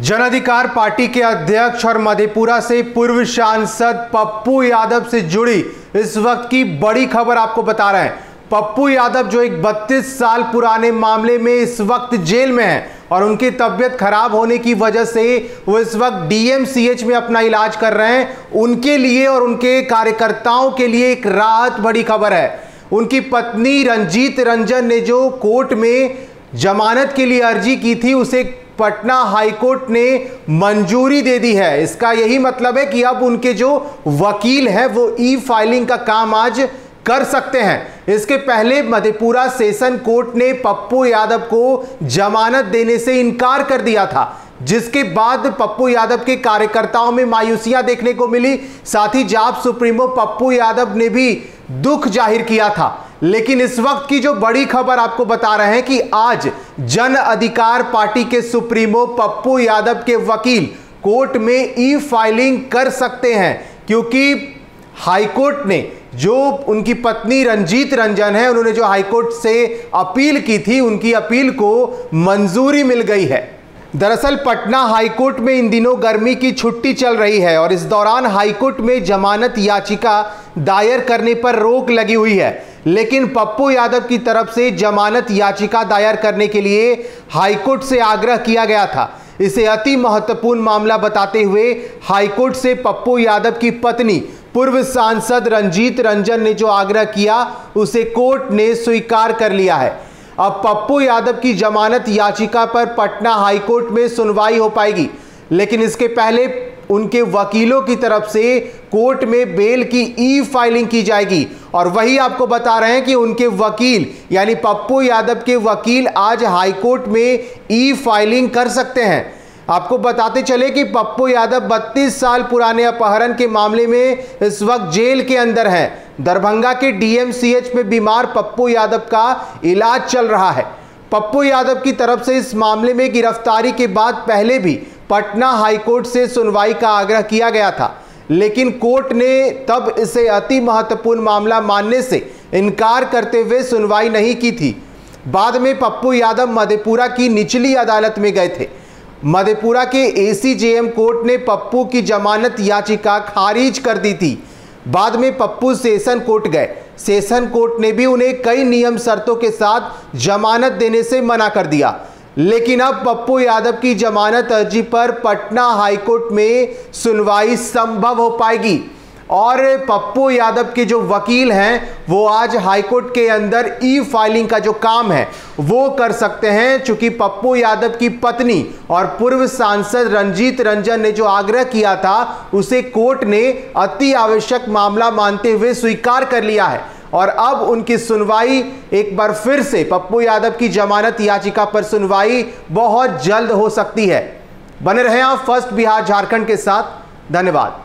जन अधिकार पार्टी के अध्यक्ष और मधेपुरा से पूर्व सांसद पप्पू यादव से जुड़ी इस वक्त की बड़ी खबर आपको बता रहे हैं। पप्पू यादव जो एक 32 साल पुराने मामले में इस वक्त जेल में है और उनकी तबीयत खराब होने की वजह से वो इस वक्त डीएमसीएच में अपना इलाज कर रहे हैं। उनके लिए और उनके कार्यकर्ताओं के लिए एक राहत बड़ी खबर है। उनकी पत्नी रंजीत रंजन ने जो कोर्ट में जमानत के लिए अर्जी की थी, उसे पटना हाईकोर्ट ने मंजूरी दे दी है। इसका यही मतलब है कि अब उनके जो वकील हैं, वो ई फाइलिंग का काम आज कर सकते हैं। इसके पहले मधेपुरा सेशन कोर्ट ने पप्पू यादव को जमानत देने से इनकार कर दिया था। जिसके बाद पप्पू यादव के कार्यकर्ताओं में मायूसियाँ देखने को मिली। साथ ही जाप सुप्रीमो पप्पू यादव ने भी दुख ज़ाहिर किया था। लेकिन इस वक्त की जो बड़ी खबर आपको बता रहे हैं कि आज जन अधिकार पार्टी के सुप्रीमो पप्पू यादव के वकील कोर्ट में ई फाइलिंग कर सकते हैं, क्योंकि हाईकोर्ट ने जो उनकी पत्नी रंजीत रंजन है, उन्होंने जो हाईकोर्ट से अपील की थी, उनकी अपील को मंजूरी मिल गई है। दरअसल पटना हाईकोर्ट में इन दिनों गर्मी की छुट्टी चल रही है और इस दौरान हाईकोर्ट में जमानत याचिका दायर करने पर रोक लगी हुई है। लेकिन पप्पू यादव की तरफ़ से जमानत याचिका दायर करने के लिए हाईकोर्ट से आग्रह किया गया था। इसे अति महत्वपूर्ण मामला बताते हुए हाईकोर्ट से पप्पू यादव की पत्नी, पूर्व सांसद रंजीत रंजन ने जो आग्रह किया, उसे कोर्ट ने स्वीकार कर लिया है। अब पप्पू यादव की जमानत याचिका पर पटना हाईकोर्ट में सुनवाई हो पाएगी, लेकिन इसके पहले उनके वकीलों की तरफ़ से कोर्ट में बेल की ई फाइलिंग की जाएगी। और वही आपको बता रहे हैं कि उनके वकील, यानी पप्पू यादव के वकील आज हाईकोर्ट में ई फाइलिंग कर सकते हैं। आपको बताते चले कि पप्पू यादव 32 साल पुराने अपहरण के मामले में इस वक्त जेल के अंदर हैं। दरभंगा के डीएमसीएच में बीमार पप्पू यादव का इलाज चल रहा है। पप्पू यादव की तरफ़ से इस मामले में गिरफ्तारी के बाद पहले भी पटना हाईकोर्ट से सुनवाई का आग्रह किया गया था, लेकिन कोर्ट ने तब इसे अति महत्वपूर्ण मामला मानने से इनकार करते हुए सुनवाई नहीं की थी। बाद में पप्पू यादव मधेपुरा की निचली अदालत में गए थे। मधेपुरा के एसीजेएम कोर्ट ने पप्पू की जमानत याचिका खारिज कर दी थी। बाद में पप्पू सेशन कोर्ट गए। सेशन कोर्ट ने भी उन्हें कई नियम शर्तों के साथ जमानत देने से मना कर दिया। लेकिन अब पप्पू यादव की जमानत अर्जी पर पटना हाईकोर्ट में सुनवाई संभव हो पाएगी। और पप्पू यादव के जो वकील हैं, वो आज हाईकोर्ट के अंदर ई फाइलिंग का जो काम है, वो कर सकते हैं, चूँकि पप्पू यादव की पत्नी और पूर्व सांसद रंजीत रंजन ने जो आग्रह किया था, उसे कोर्ट ने अति आवश्यक मामला मानते हुए स्वीकार कर लिया है। और अब उनकी सुनवाई एक बार फिर से पप्पू यादव की जमानत याचिका पर सुनवाई बहुत जल्द हो सकती है। बने रहे आप फ़र्स्ट बिहार झारखंड के साथ। धन्यवाद।